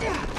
Yeah.